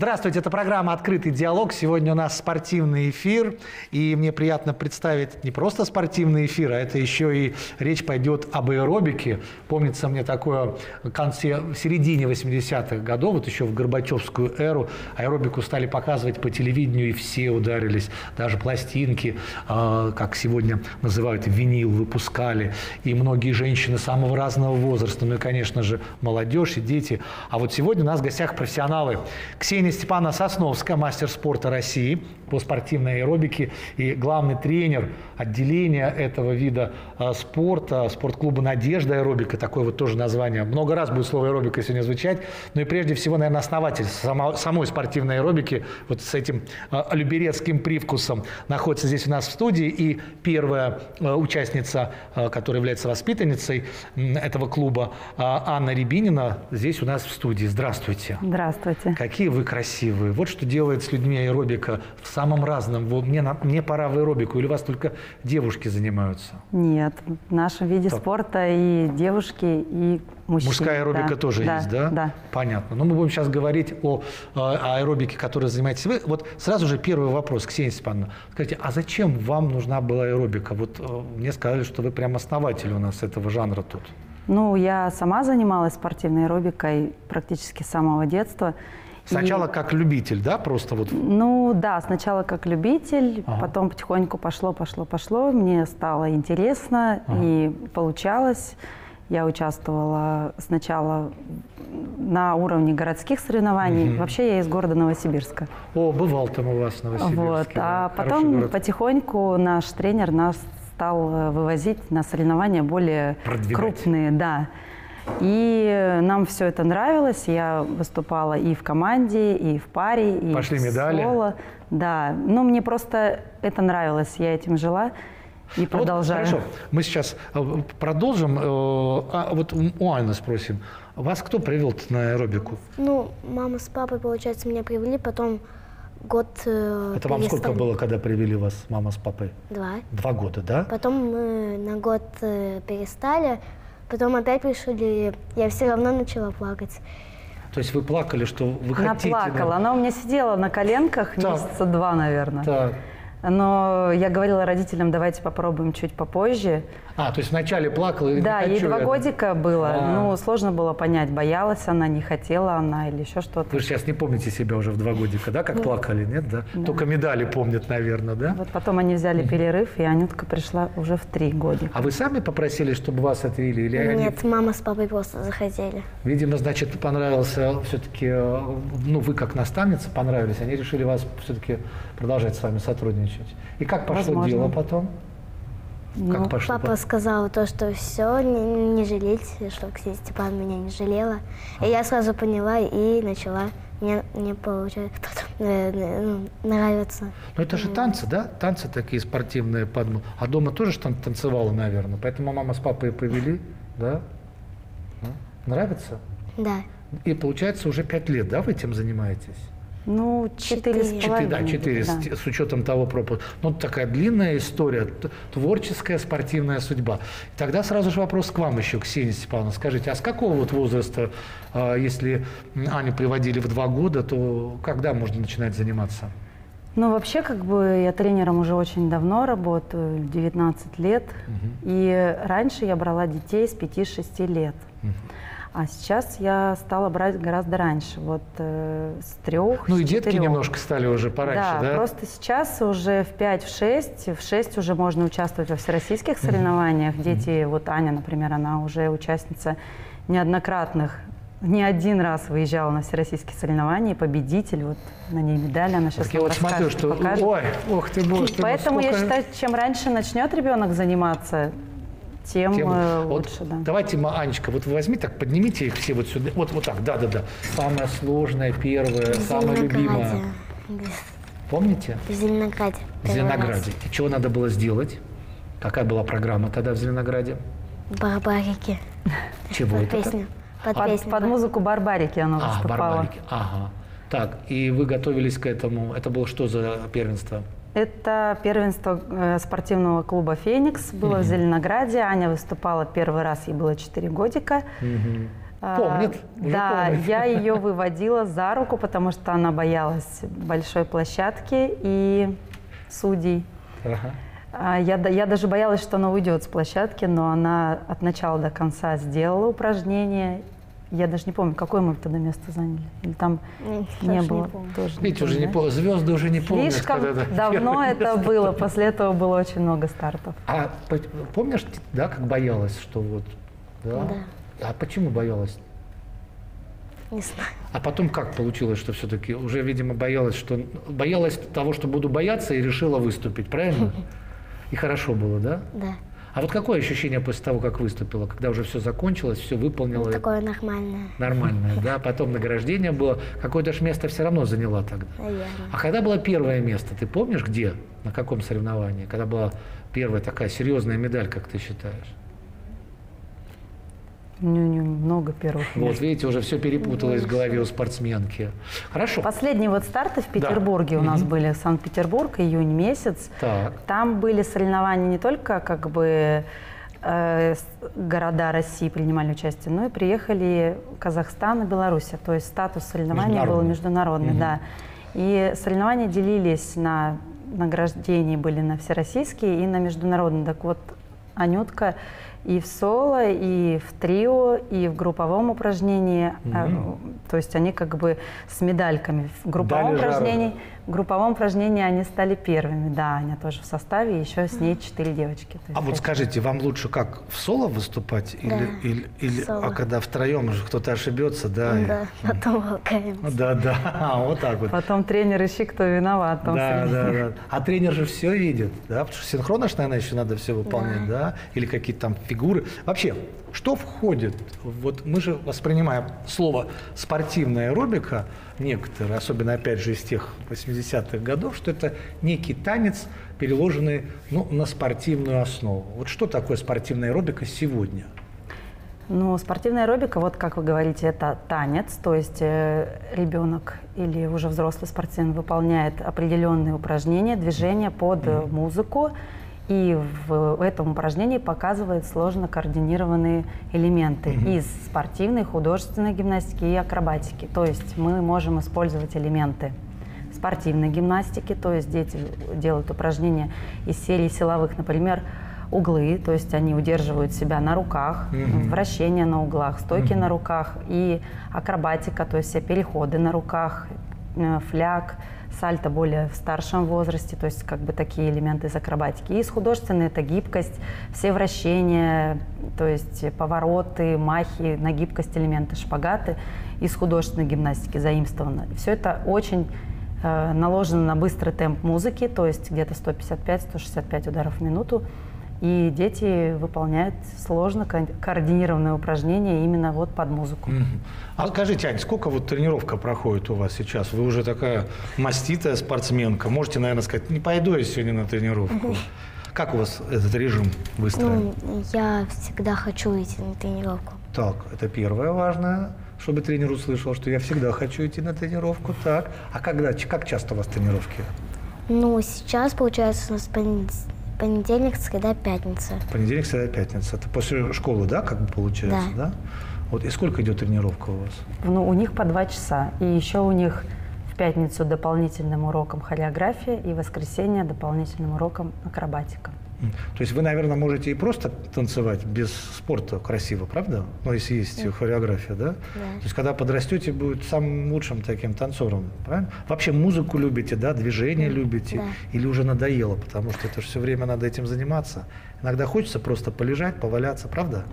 Здравствуйте, это программа «Открытый диалог». Сегодня у нас спортивный эфир, и мне приятно представить не просто спортивный эфир, а это еще и речь пойдет об аэробике. Помнится мне такое в конце, в середине 80-х годов, вот еще в Горбачевскую эру, аэробику стали показывать по телевидению, и все ударились. Даже пластинки, э, как сегодня называют, винил выпускали. И многие женщины самого разного возраста, ну и, конечно же, молодежь и дети. А вот сегодня у нас в гостях профессионалы. Ксения Ксения Степана Сосновская, мастер спорта России по спортивной аэробике и главный тренер отделения этого вида э, спорта, спортклуба «Надежда аэробика», такое вот тоже название. Много раз будет слово аэробика сегодня звучать. Ну и прежде всего, наверное, основатель само, самой спортивной аэробики, вот с этим э, люберецким привкусом, находится здесь у нас в студии. И первая э, участница, которая является воспитанницей этого клуба, Анна Рябинина, здесь у нас в студии. Здравствуйте. Здравствуйте. Какие вы красивые. Вот что делает с людьми аэробика в самом разном. Вот мне, мне пора в аэробику, или у вас только девушки занимаются? Нет, в нашем виде Что? спорта и девушки, и мужчины. Мужская аэробика да. тоже да, есть, да? Да. Понятно. Но ну, мы будем сейчас говорить о, о аэробике, которой занимаетесь вы. Вот сразу же первый вопрос, Ксения Степановна. Скажите, а зачем вам нужна была аэробика? Вот э, мне сказали, что вы прям основатель у нас этого жанра тут. Ну, я сама занималась спортивной аэробикой практически с самого детства. Сначала и... как любитель, да, просто вот? Ну да, сначала как любитель, ага. потом потихоньку пошло, пошло, пошло. Мне стало интересно ага. и получалось. Я участвовала сначала на уровне городских соревнований. Угу. Вообще я из города Новосибирска. О, бывал там у вас в Новосибирске. Вот, да. а потом город. потихоньку наш тренер нас стал э, вывозить на соревнования более крупные, да. И нам все это нравилось. Я выступала и в команде, и в паре, и Пошли в медали. соло. Да, ну мне просто это нравилось, я этим жила и продолжаю. Вот, хорошо, мы сейчас э, продолжим. Э, а вот у Анны спросим. Вас кто привел на аэробику? Ну, мама с папой, получается, меня привели, потом год э, Это вам сколько было, когда привели вас мама с папой? Два. Два года, да? Потом мы на год перестали, Потом опять пришли, я все равно начала плакать. То есть вы плакали, что вы Она хотите... Она плакала. Она у меня сидела на коленках так. месяца два, наверное. Так. Но я говорила родителям, давайте попробуем чуть попозже. А, то есть вначале плакала и Да, ей два годика было. А. Ну, сложно было понять, боялась она, не хотела она или еще что-то. Вы же сейчас не помните себя уже в два годика, да, как ну, плакали, нет, да? да? Только медали помнят, наверное, да? Вот потом они взяли перерыв, и Анютка пришла уже в три годика. А вы сами попросили, чтобы вас отвели? Или нет, они... мама с папой просто захотели. Видимо, значит, понравился все-таки, э, ну, вы как наставница понравились, они решили вас все-таки продолжать с вами сотрудничать. И как пошло Возможно. дело потом? Ну, как пошло? Папа сказал то, что все, не, не жалейте, что Ксения Степан меня не жалела. А. И я сразу поняла и начала. Мне, мне получается, э, ну, нравится. Ну это же танцы, да? Танцы такие спортивные. А дома тоже тан танцевала, наверное. Поэтому мама с папой повели, да? Ну, нравится? Да. И получается уже пять лет, да, вы этим занимаетесь? Ну, четыре с половиной. Да, четыре, да. с, с учетом того пропуска. Ну, такая длинная история, творческая спортивная судьба. И тогда сразу же вопрос к вам еще, Ксения Степановна. Скажите, а с какого вот возраста, а, если Аню приводили в два года, то когда можно начинать заниматься? Ну, вообще, как бы я тренером уже очень давно работаю, 19 лет. Угу. И раньше я брала детей с 5-6 лет. Угу. А сейчас я стала брать гораздо раньше, вот э, с трех. Ну и детки немножко стали уже пораньше, да? Да, просто сейчас уже в 5, в 6, в 6 уже можно участвовать во всероссийских соревнованиях. Mm-hmm. Дети, вот Аня, например, она уже участница неоднократных не один раз выезжала на всероссийские соревнования, победитель, вот на ней медаль, она сейчас так я вот смотрю, что, покажет. ой, ох ты, боже Поэтому сколько... я считаю, чем раньше начнет ребенок заниматься, тем, тем э, лучше, вот, да. Давайте, Анечка, вот возьми так, поднимите их все вот сюда. Вот, вот так, да-да-да. Самое сложное, первое, самое любимое. Помните? В Зеленограде. В Зеленограде. И чего надо было сделать? Какая была программа тогда в Зеленограде? Барбарики. Чего это? Песню. Под, под, песню. под музыку Барбарики она а, выступала. Барбарики, ага. Так, и вы готовились к этому. Это было что за первенство? Это первенство э, спортивного клуба «Феникс». Было mm-hmm. в Зеленограде. Аня выступала первый раз, ей было 4 годика. А, помнит. Уже да, помнит. я ее выводила за руку, потому что она боялась большой площадки и судей. Ага. А, я, я даже боялась, что она уйдет с площадки, но она от начала до конца сделала упражнение. Я даже не помню, какое мы тогда место заняли. Или там не, не было. Не тоже Видите, уже не помню. Звезды уже не помнят. Слишком давно это было. После этого было очень много стартов. А помнишь, да, как боялась, что вот... Да? да. А почему боялась? Не знаю. А потом как получилось, что все-таки уже, видимо, боялась, что боялась того, что буду бояться, и решила выступить, правильно? И хорошо было, да? Да. А вот какое ощущение после того, как выступила, когда уже все закончилось, все выполнила? Ну, такое нормальное. Нормальное, да. Потом награждение было. Какое-то же место все равно заняла тогда. Наверное. А когда было первое место, ты помнишь где? На каком соревновании? Когда была первая такая серьезная медаль, как ты считаешь? Не, не, много первых мест. Вот видите, уже все перепуталось в голове у спортсменки. Хорошо. Последние вот старты в Петербурге да. у нас угу. были, Санкт-Петербург, июнь месяц. Так. Там были соревнования не только как бы э, города России принимали участие, но и приехали Казахстан и Беларусь. То есть статус соревнования был международный, угу. да. И соревнования делились на награждения были на всероссийские и на международные. Так вот, Анютка и в соло, и в трио, и в групповом упражнении. Mm-hmm. То есть они как бы с медальками. В групповом упражнении в групповом упражнении они стали первыми, да, они тоже в составе, еще с ней четыре девочки. А вот скажите, вам лучше как в соло выступать или, да, или, или а когда втроем уже кто-то ошибется, да? Да, и... потом волкаемся. Да, да, а, вот так вот. Потом тренер ищи, кто виноват. Да, да, да. А тренер же все видит, да, потому что синхронно, наверное, еще надо все выполнять, да, да? или какие-то там фигуры. Вообще, что входит? Вот мы же воспринимаем слово спортивная аэробика, некоторые, особенно опять же из тех 80-х годов, что это некий танец, переложенный ну, на спортивную основу. Вот что такое спортивная аэробика сегодня? Ну, спортивная аэробика, вот как вы говорите, это танец, то есть э, ребенок или уже взрослый спортсмен выполняет определенные упражнения, движения под mm-hmm. музыку, и в этом упражнении показывает сложно координированные элементы угу. из спортивной, художественной гимнастики и акробатики. То есть мы можем использовать элементы спортивной гимнастики, то есть дети делают упражнения из серии силовых, например, углы, то есть они удерживают себя на руках, угу. вращение на углах, стойки угу. на руках и акробатика, то есть все переходы на руках, э, фляг, сальто более в старшем возрасте, то есть как бы такие элементы из акробатики. И из художественной это гибкость, все вращения, то есть повороты, махи, на гибкость элементы, шпагаты из художественной гимнастики заимствовано. Все это очень э, наложено на быстрый темп музыки, то есть где-то 155-165 ударов в минуту. И дети выполняют сложно координированные упражнения именно вот под музыку. Mm-hmm. А скажите, Ань, сколько вот тренировка проходит у вас сейчас? Вы уже такая маститая спортсменка. Можете, наверное, сказать, не пойду я сегодня на тренировку. Mm-hmm. Как у вас этот режим выстроен? Ну, я всегда хочу идти на тренировку. Так, это первое важное, чтобы тренер услышал, что я всегда хочу идти на тренировку. Так, а когда, как часто у вас тренировки? Ну, сейчас, получается, у нас Понедельник, среда, пятница. Понедельник, среда, пятница. Это после школы, да, как бы получается, да? да? Вот и сколько идет тренировка у вас? Ну, у них по два часа. И еще у них в пятницу дополнительным уроком хореография и в воскресенье дополнительным уроком акробатика. То есть вы, наверное, можете и просто танцевать без спорта красиво, правда? Ну, если есть да. хореография, да? да? То есть когда подрастете, будет самым лучшим таким танцором, правильно? Вообще музыку любите, да, движение да. любите? Да. Или уже надоело, потому что это же все время надо этим заниматься? Иногда хочется просто полежать, поваляться, правда?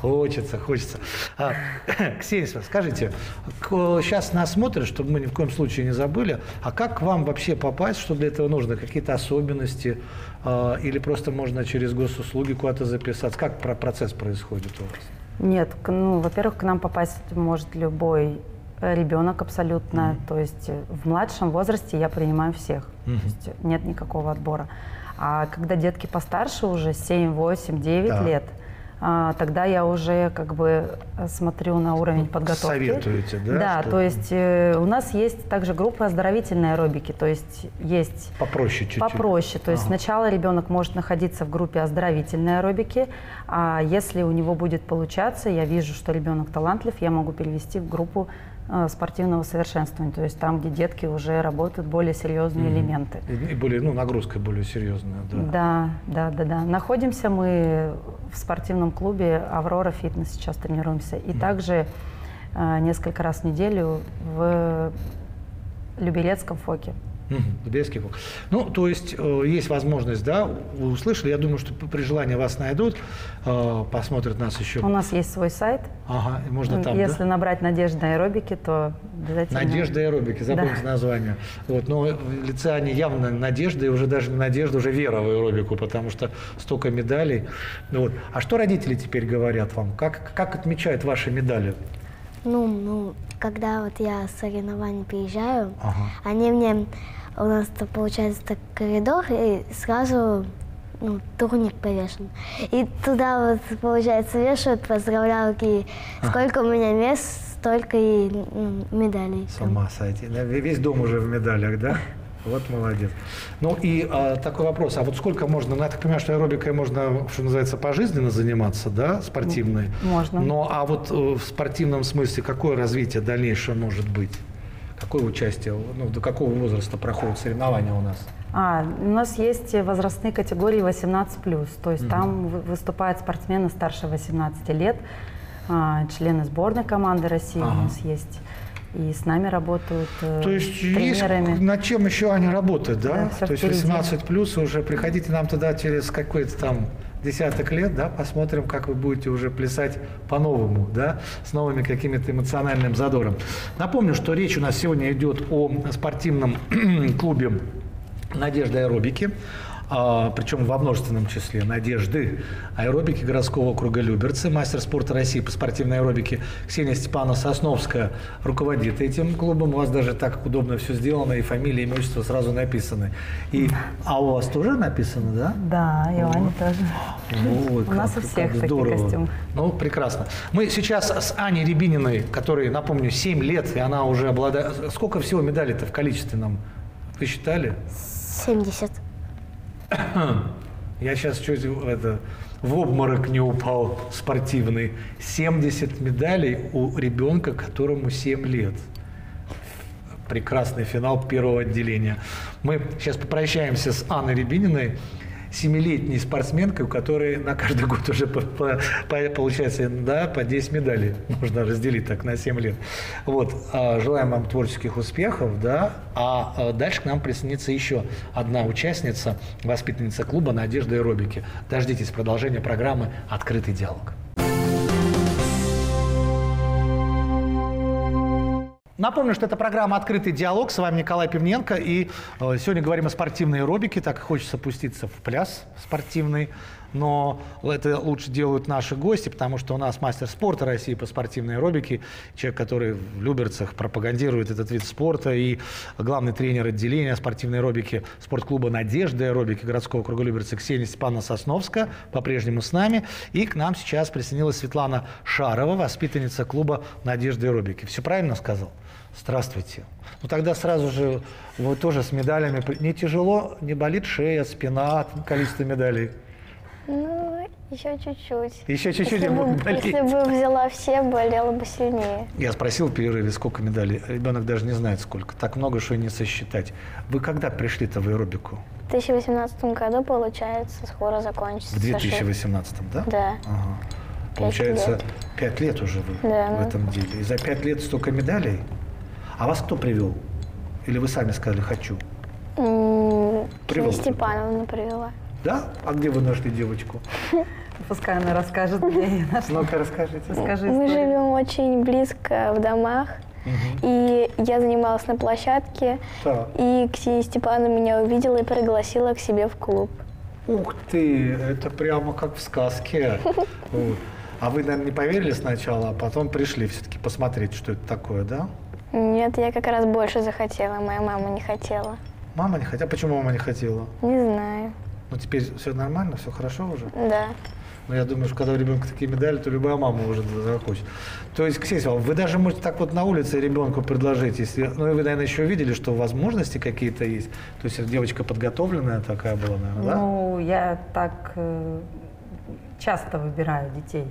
Хочется, хочется. А, Ксения, скажите, сейчас нас смотрят, чтобы мы ни в коем случае не забыли, а как вам вообще попасть, что для этого нужно? Какие-то особенности? А, или просто можно через госуслуги куда-то записаться? Как процесс происходит у вас? Нет, ну, во-первых, к нам попасть может любой ребенок абсолютно. Mm-hmm. То есть в младшем возрасте я принимаю всех. Mm-hmm. То есть нет никакого отбора. А когда детки постарше, уже 7, 8, 9 да. лет – тогда я уже как бы смотрю на уровень подготовки. Советуете, да? Да, что... то есть э, у нас есть также группа оздоровительной аэробики, то есть есть... Попроще чуть-чуть. Попроще, то есть ага. сначала ребенок может находиться в группе оздоровительной аэробики, а если у него будет получаться, я вижу, что ребенок талантлив, я могу перевести в группу Э, спортивного совершенствования, то есть там, где детки уже работают более серьезные mm-hmm. элементы. И более, ну, нагрузка более серьезная, да. Да, да, да, да. Находимся мы в спортивном клубе «Аврора Фитнес», сейчас тренируемся. И mm-hmm. также э, несколько раз в неделю в Люберецком ФОКе. Дубейский клуб. Ну, то есть э, есть возможность, да, вы услышали, я думаю, что при желании вас найдут, э, посмотрят нас еще. У нас есть свой сайт. Ага, можно там, Если да? набрать «Надежда аэробики», то обязательно... «Надежда аэробики», запомните да. название. Вот, но в лице они явно «Надежда», и уже даже не «Надежда», уже «Вера» в аэробику, потому что столько медалей. Вот. А что родители теперь говорят вам? Как, как отмечают ваши медали? Ну, ну, когда вот я с соревнований приезжаю, ага. они мне у нас -то, получается так коридор, и сразу ну, турник повешен. И туда вот, получается, вешают поздравлялки. Сколько у меня мест, столько и ну, медалей. С ума сойти. Весь дом уже в медалях, да? Вот молодец. Ну и а, такой вопрос, а вот сколько можно, ну я так понимаю, что аэробикой можно, что называется, пожизненно заниматься, да, спортивной? Можно. Но а вот э, в спортивном смысле какое развитие дальнейшее может быть? Какое участие, ну, до какого возраста проходят соревнования у нас? А, у нас есть возрастные категории 18+, то есть угу. там выступают спортсмены старше 18 лет, а, члены сборной команды России ага. у нас есть. И с нами работают э, То есть тренерами. есть над чем еще они работают, да? да То есть 18 плюс уже приходите нам туда через какой-то там десяток лет, да, посмотрим, как вы будете уже плясать по-новому, да, с новыми какими-то эмоциональным задором. Напомню, что речь у нас сегодня идет о спортивном клубе «Надежда аэробики», причем во множественном числе, Надежды аэробики городского округа Люберцы, мастер спорта России по спортивной аэробике Ксения Степановна Сосновская руководит этим клубом. У вас даже так удобно все сделано, и фамилия, и имущество сразу написаны. И, а у вас тоже написано, да? Да, и у Ани тоже. Вот, у нас у всех такие костюмы. Ну, прекрасно. Мы сейчас с Аней Рябининой, которой, напомню, 7 лет, и она уже обладает... Сколько всего медалей-то в количестве нам? Вы считали? 70. Я сейчас чуть это, в обморок не упал спортивный. 70 медалей у ребенка, которому 7 лет. Прекрасный финал первого отделения. Мы сейчас попрощаемся с Анной Рябининой семилетней спортсменкой, у которой на каждый год уже по, по, по, получается да, по 10 медалей можно разделить так на 7 лет. Вот. А, желаем вам творческих успехов, да, а, а дальше к нам присоединится еще одна участница, воспитанница клуба «Надежда аэробики». Дождитесь продолжения программы «Открытый диалог». Напомню, что это программа «Открытый диалог». С вами Николай Пивненко. И э, сегодня говорим о спортивной аэробике. Так хочется пуститься в пляс спортивный. Но это лучше делают наши гости, потому что у нас мастер спорта России по спортивной аэробике, человек, который в Люберцах пропагандирует этот вид спорта, и главный тренер отделения спортивной аэробики спортклуба «Надежда» аэробики городского округа Люберцы Ксения Степановна Сосновская по-прежнему с нами. И к нам сейчас присоединилась Светлана Шарова, воспитанница клуба «Надежда» аэробики. Все правильно сказал? Здравствуйте. Ну тогда сразу же вы тоже с медалями. Не тяжело, не болит шея, спина, количество медалей? Ну, еще чуть-чуть. Еще чуть-чуть если, бы, если бы взяла все, болела бы сильнее. Я спросил в перерыве, сколько медалей. Ребенок даже не знает, сколько. Так много, что и не сосчитать. Вы когда пришли-то в аэробику? В 2018 году, получается, скоро закончится. В 2018, да? Да. Ага. Получается, пять лет уже вы да, в ну. этом деле. И за пять лет столько медалей? А вас кто привел? Или вы сами сказали «хочу»? Привел Степановна привела. Да? А где вы нашли девочку? Пускай она расскажет, где ее. Ну-ка, расскажите. Расскажи Мы живем очень близко в домах. Угу. И я занималась на площадке, так. и Ксения Степановна меня увидела и пригласила к себе в клуб. Ух ты, это прямо как в сказке. А вы, наверное, не поверили сначала, а потом пришли все-таки посмотреть, что это такое, да? Нет, я как раз больше захотела, моя мама не хотела. Мама не хотела? Почему мама не хотела? Не знаю. Ну теперь все нормально, все хорошо уже? Да. Но я думаю, что когда у ребенка такие медали, то любая мама уже захочет. То есть, Ксения вы даже можете так вот на улице ребенку предложить, если, ну и вы, наверное, еще видели, что возможности какие-то есть. То есть девочка подготовленная такая была, наверное, да? Ну, я так э, часто выбираю детей.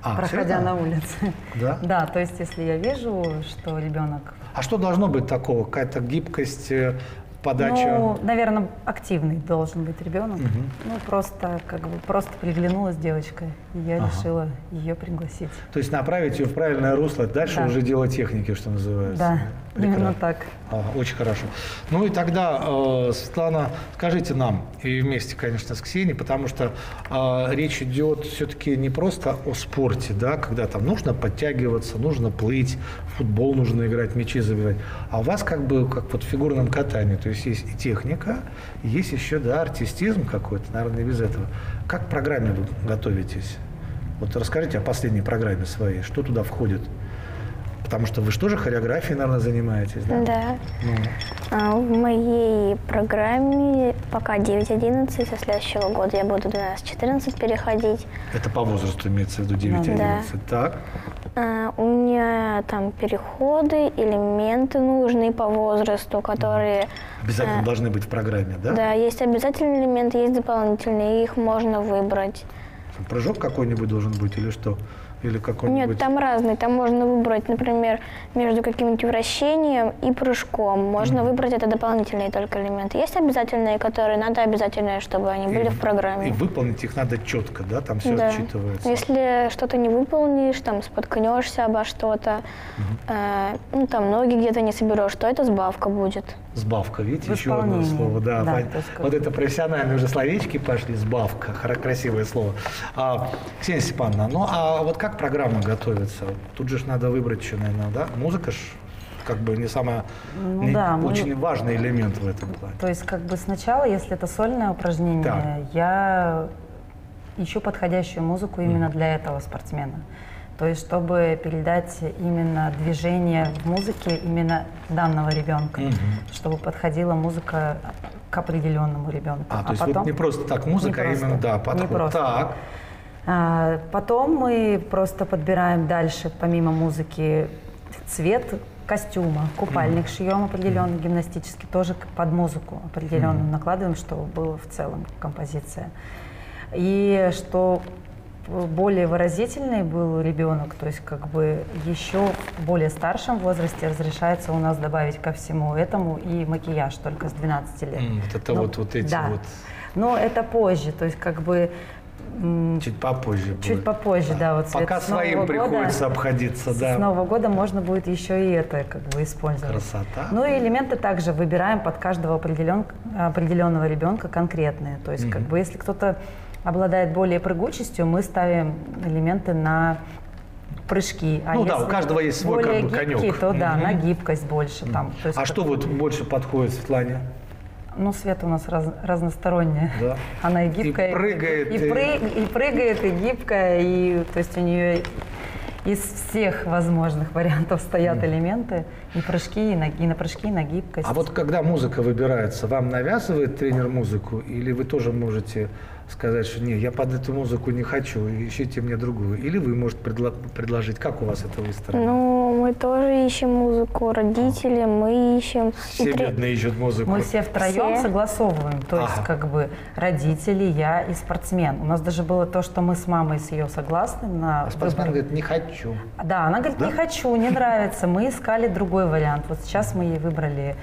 А, проходя на улице. Да? Да, то есть если я вижу, что ребенок... А что должно быть такого? Какая-то гибкость, э, подача? Ну, наверное, активный должен быть ребенок. Угу. Ну, просто как бы просто приглянулась девочка, и я ага. решила ее пригласить. То есть направить ее в правильное русло, дальше да. уже дело техники, что называется. Да, Прекрасно. именно так. Ага, очень хорошо. Ну и тогда, э, Светлана, скажите нам, и вместе, конечно, с Ксенией, потому что э, речь идет все-таки не просто о спорте, да, когда там нужно подтягиваться, нужно плыть, в футбол нужно играть, мячи забивать, а у вас как бы как вот в фигурном катании, то есть есть и техника, есть еще, да, артистизм какой-то, наверное, без этого. Как к программе вы готовитесь? Вот расскажите о последней программе своей, что туда входит? Потому что вы же тоже хореографией, наверное, занимаетесь, да? Да. Ну. А, в моей программе пока 9-11, со следующего года я буду 12-14 переходить. Это по возрасту имеется в виду 9-11, да. так? А, у там переходы, элементы нужные по возрасту, которые... Обязательно а, должны быть в программе, да? Да, есть обязательные элементы, есть дополнительные, их можно выбрать. Прыжок какой-нибудь должен быть или что? Или какой-нибудь? Нет, там разные. Там можно выбрать, например, между каким-нибудь вращением и прыжком. Можно mm-hmm. выбрать это дополнительные только элементы. Есть обязательные, которые надо обязательно, чтобы они и, были в программе. И выполнить их надо четко, да? Там все да. отчитывается. Если что-то не выполнишь, там споткнешься обо что-то, mm-hmm. э, ну там ноги где-то не соберешь, то это сбавка будет. Сбавка, видите, еще одно слово. Да, да вот это профессиональные уже словечки пошли, сбавка, красивое слово. А, Ксения Степановна, ну а вот как программа готовится? Тут же надо выбрать еще, наверное, да? Музыка ж как бы не самый ну, не, да, очень мы... важный элемент в этом плане. То есть как бы сначала, если это сольное упражнение, да. я ищу подходящую музыку именно mm. для этого спортсмена. То есть, чтобы передать именно движение в музыке именно данного ребенка, угу. чтобы подходила музыка к определенному ребенку. А, а то есть потом... вот не просто так музыка, а именно, да, подход. Не просто. Так. А, потом мы просто подбираем дальше, помимо музыки, цвет костюма, купальник mm. шьем определенный, mm. гимнастический, тоже под музыку определенную mm. накладываем, чтобы было в целом композиция. И что более выразительный был ребенок, то есть как бы еще в более старшем возрасте разрешается у нас добавить ко всему этому и макияж только с 12 лет. Mm, вот это Но, вот, вот эти да. вот. Но это позже, то есть как бы Чуть попозже. Чуть будет. попозже, да. да вот Пока своим приходится года, обходиться, да. С Нового года можно будет еще и это как бы использовать. Красота. Ну и элементы также выбираем под каждого определен, определенного ребенка конкретные. То есть mm-hmm. как бы если кто-то обладает более прыгучестью, мы ставим элементы на прыжки. А ну да, у каждого есть свой более как бы гибкий, конек. то да, mm-hmm. на гибкость больше. Там, есть, а что вот больше подходит Светлане? Ну, Света у нас раз, разносторонняя. Да. Она и гибкая. И прыгает. И, и, прыг, и прыгает, и гибкая, и то есть у нее из всех возможных вариантов стоят mm. элементы, и прыжки, и на, и на прыжки, и на гибкость. А вот когда музыка выбирается, вам навязывает тренер музыку, или вы тоже можете сказать, что не, я под эту музыку не хочу, ищите мне другую. Или вы можете предло- предложить, как у вас это выстроено? Ну, мы тоже ищем музыку, родители, мы ищем. Все и бедные ищут музыку. Мы все втроем все. согласовываем, то ага. есть как бы родители, я и спортсмен. У нас даже было то, что мы с мамой с ее согласны на А спортсмен выбор. говорит, не хочу. Да, она говорит, да? не хочу, не нравится. Мы искали другой вариант. Вот сейчас мы ей выбрали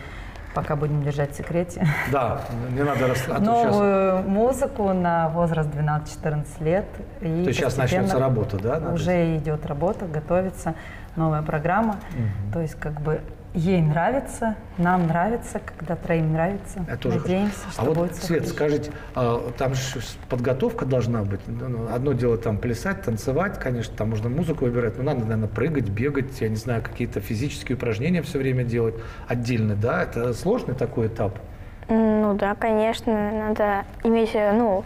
пока будем держать в секрете. Да, не надо а Новую музыку на возраст 12-14 лет. И То сейчас начнется работа, да? Надо... Уже идет работа, готовится новая программа. Угу. То есть как бы ей нравится, нам нравится, когда троим нравится. Это Надеемся, что а будет вот, Свет, скажите, а, там же подготовка должна быть. Ну, ну, одно дело там плясать, танцевать, конечно, там можно музыку выбирать, но надо, наверное, прыгать, бегать, я не знаю, какие-то физические упражнения все время делать отдельно, да? Это сложный такой этап? Ну да, конечно, надо иметь, ну,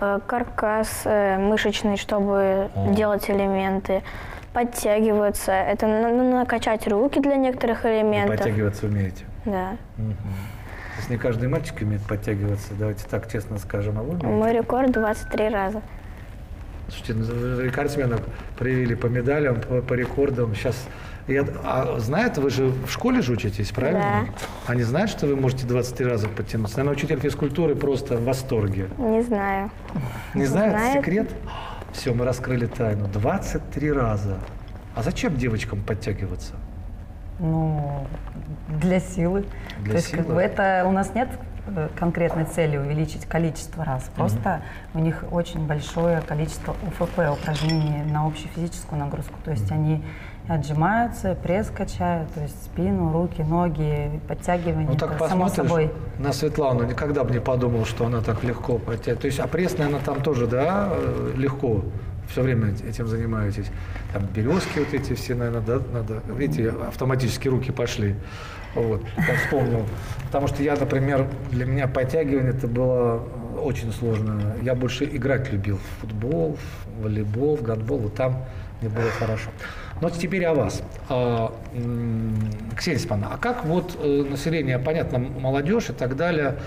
э, каркас э, мышечный, чтобы О. делать элементы подтягиваться. Это надо накачать руки для некоторых элементов. Вы подтягиваться умеете? Да. Угу. То есть не каждый мальчик умеет подтягиваться, давайте так честно скажем. А вы Мой рекорд 23 раза. Слушайте, ну, рекордсменов проявили по медалям, по, по рекордам. Сейчас я, а знают, вы же в школе же учитесь, правильно? Да. Они знают, что вы можете 23 раза подтянуться? Наверное, учитель физкультуры просто в восторге. Не знаю. Не знают Знает. секрет? Все, мы раскрыли тайну. 23 раза. А зачем девочкам подтягиваться? Ну, для силы. Для То есть, как силы? бы это у нас нет э, конкретной цели увеличить количество раз. Просто у них очень большое количество УФП упражнений на общую физическую нагрузку. То есть они отжимаются, пресс качают, то есть спину, руки, ноги, подтягивания. Ну так само собой. на Светлану, никогда бы не подумал, что она так легко подтягивает. То есть, а пресс, наверное, там тоже, да, э, легко. Все время этим занимаетесь. Там березки вот эти все, наверное, да, надо. Видите, автоматически руки пошли. Вот, я вспомнил. Потому что я, например, для меня подтягивание это было э, очень сложно. Я больше играть любил в футбол, в волейбол, в гандбол. Вот там мне было хорошо. Но теперь о вас. А, Ксения Степановна, а как вот э, население, понятно, молодежь и так далее,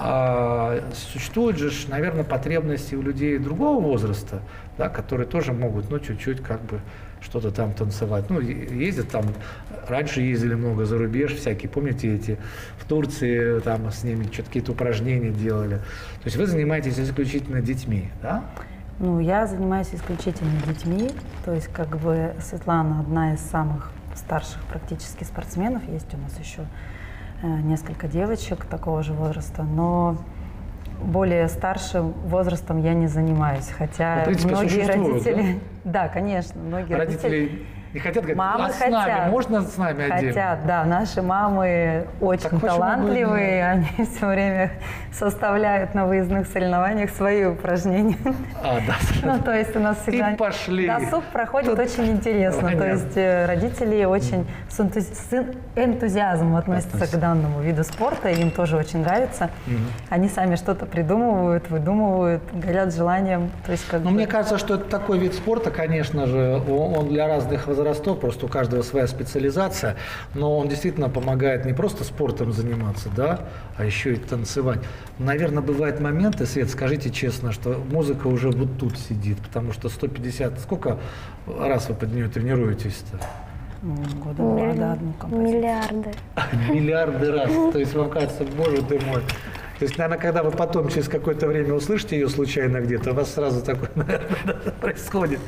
а, существуют же, наверное, потребности у людей другого возраста, да, которые тоже могут, ну, чуть-чуть как бы что-то там танцевать. Ну, ездят там, раньше ездили много за рубеж всякие, помните эти, в Турции там с ними что-то какие-то упражнения делали. То есть вы занимаетесь исключительно детьми, да? Ну, я занимаюсь исключительно детьми. То есть, как бы Светлана одна из самых старших практически спортсменов. Есть у нас еще э, несколько девочек такого же возраста, но более старшим возрастом я не занимаюсь, хотя Ну, в принципе, многие родители, да? конечно, многие родители Родители не хотят говорить, Мамы а с хотят. нами, можно с нами отдельно? Хотят, да. Наши мамы очень Так и талантливые, они все время составляют на выездных соревнованиях свои упражнения. А, да. Ну, то есть у нас всегда пошли. досуг проходит очень интересно. То Понятно. есть э, родители очень с энтузи- с энтузиазмом относятся к данному виду спорта, им тоже очень нравится. Они сами что-то придумывают, выдумывают, горят желанием. То есть как Ну, бы- мне кажется, что это такой вид спорта, конечно же, он он для разных возрастов, просто у каждого своя специализация, но он действительно помогает не просто спортом заниматься, да, а еще и танцевать. Наверное, бывают моменты, Свет, скажите честно, что музыка уже вот тут сидит, потому что 150, сколько раз вы под нее тренируетесь-то? М, года два, да, одну композицию. Миллиарды. Миллиарды раз. То есть вам кажется, боже ты мой. То есть, наверное, когда вы потом через какое-то время услышите ее случайно где-то, у вас сразу такое, наверное, происходит.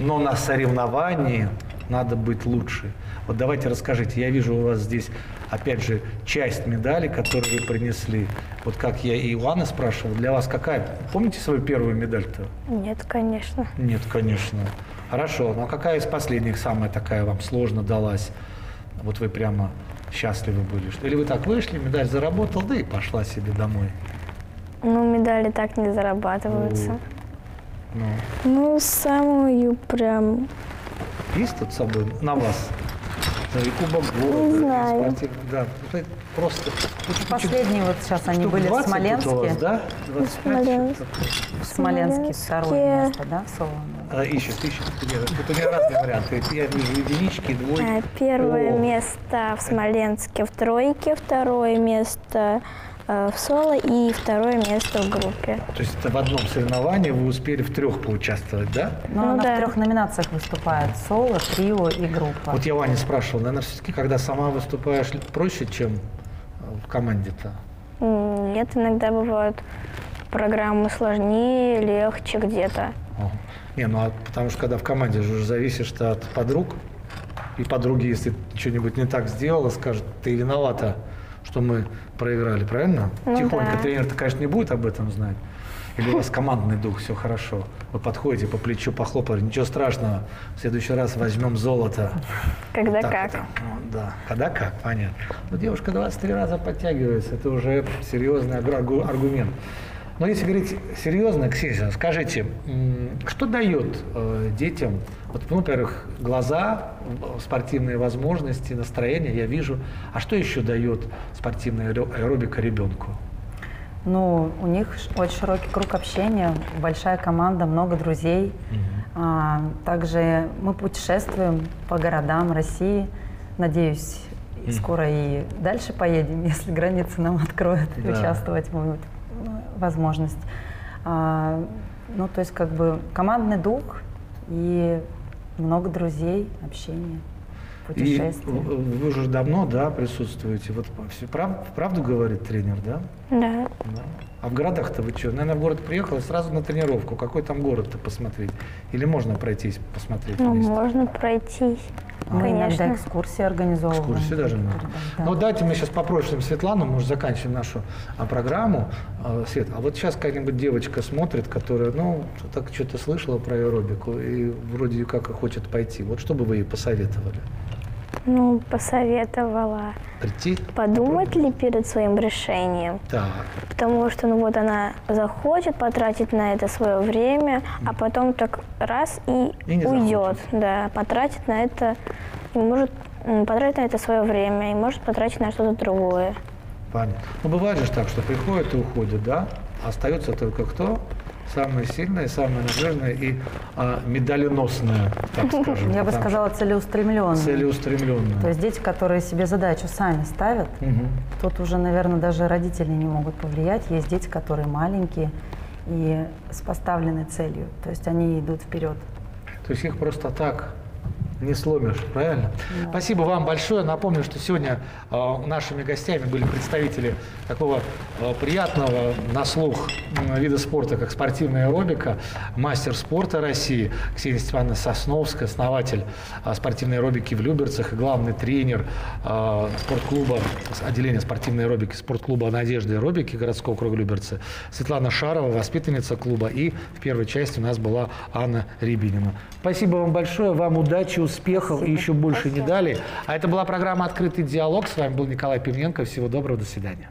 Но на соревновании надо быть лучше. Вот давайте расскажите. Я вижу у вас здесь, опять же, часть медали, которую вы принесли. Вот как я и Анны спрашивал, для вас какая? Помните свою первую медаль-то? Нет, конечно. Нет, конечно. Хорошо. Ну а какая из последних самая такая вам сложно далась? Вот вы прямо счастливы были? Или вы так вышли, медаль заработал, да и пошла себе домой? Ну, медали так не зарабатываются. Ну, Ну, самую прям... есть тут с собой на вас? Да, И кубок города, Не и знаю. спортивный, да. Вот это просто... вот Последние вот сейчас они штук были в 20 тут у вас, Смоленске. да? 25 Смоленск. что-то. В Смоленске второе Смоленске. место, да, в соло. А, ищет, ищет. Нет, Тут у меня разные варианты. Я вижу единички, двойки. А, Первое О. место в Смоленске в тройке, второе место э, в соло и второе место в группе. То есть это в одном соревновании вы успели в трех поучаствовать, да? Но Ну она да. в трех номинациях выступает. Соло, трио и группа. Вот я Ване спрашивал, наверное, все-таки, когда сама выступаешь, проще, чем э, в команде-то? Нет, иногда бывают программы сложнее, легче где-то. Ага. Не, ну а потому что когда в команде же уже зависишь от подруг, и подруги, если что-нибудь не так сделала, скажут, ты виновата, что мы проиграли, правильно? Ну Тихонько да. тренер-то, конечно, не будет об этом знать. Или у вас командный дух, все хорошо. Вы подходите по плечу, похлопали, ничего страшного, в следующий раз возьмем золото. Когда Так как. это, ну, да, когда как, понятно. Но девушка 23 раза подтягивается, это уже серьезный аргу- аргумент. Но если говорить серьезно, Ксения, скажите, что дает э, детям, вот, ну, во-первых, глаза, в- спортивные возможности, настроение, я вижу, а что еще дает спортивная аэро- аэробика ребенку? Ну, у них очень широкий круг общения, большая команда, много друзей. А, также мы путешествуем по городам России. Надеюсь, и скоро и дальше поедем, если границы нам откроют, Да. участвовать будет э, возможность. А, Ну, то есть как бы командный дух и много друзей, путешествия. И вы уже давно, да, присутствуете. Вот все прав, правду говорит тренер, да? Да. да. А в городах-то вы что? Наверное, в город приехал и сразу на тренировку. Какой там город-то посмотреть? Или можно пройтись, посмотреть? Ну, вместе? можно пройтись. Мы Конечно. иногда экскурсии организовываем. Экскурсии даже можно. Да. Ну, давайте мы сейчас попросим Светлану, мы уже заканчиваем нашу а, программу. А, Свет, а вот сейчас какая-нибудь девочка смотрит, которая, ну, так что-то слышала про аэробику и вроде как хочет пойти. Вот что бы вы ей посоветовали? Ну, посоветовала прийти. Подумать ли перед своим решением? Так. Потому что, ну вот она захочет потратить на это свое время, а потом так раз и, и уйдет, захочет. да, потратит на это, и может потратить на это свое время, и может потратить на что-то другое. Понятно. Ну бывает же так, что приходят и уходят, да? Остается только кто? Самая сильная, самая надежная и а, медаленосная, так скажем. Я бы сказала целеустремленная. Целеустремленная. То есть дети, которые себе задачу сами ставят, угу. тут уже, наверное, даже родители не могут повлиять. Есть дети, которые маленькие и с поставленной целью. То есть они идут вперед. То есть их просто так не сломишь, правильно? Да. Спасибо вам большое. Напомню, что сегодня э, нашими гостями были представители такого э, приятного на слух э, вида спорта, как спортивная аэробика, мастер спорта России Ксения Степановна Сосновская, основатель э, спортивной аэробики в Люберцах и главный тренер э, спортклуба, отделения спортивной аэробики спортклуба «Надежды аэробики» городского округа Люберцы, Светлана Шарова, воспитанница клуба, и в первой части у нас была Анна Рябинина. Спасибо вам большое, вам удачи, успехов Спасибо. и еще больше Спасибо. медалей. А это была программа «Открытый диалог». С вами был Николай Пивненко. Всего доброго, до свидания.